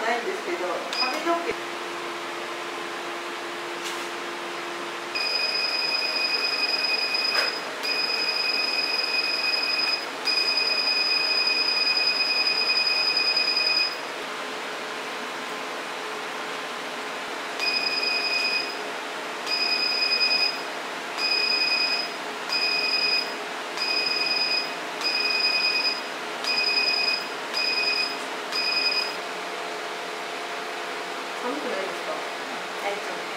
ないんですけど髪の毛寒くないですか？大丈夫